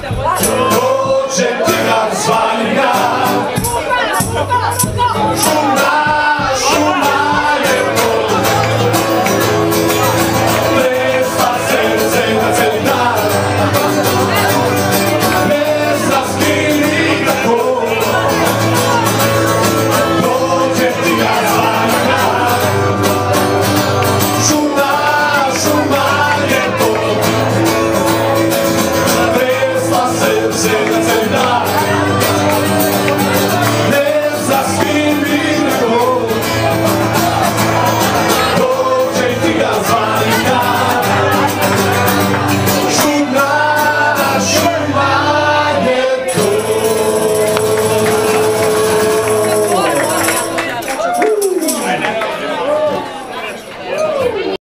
Valeu!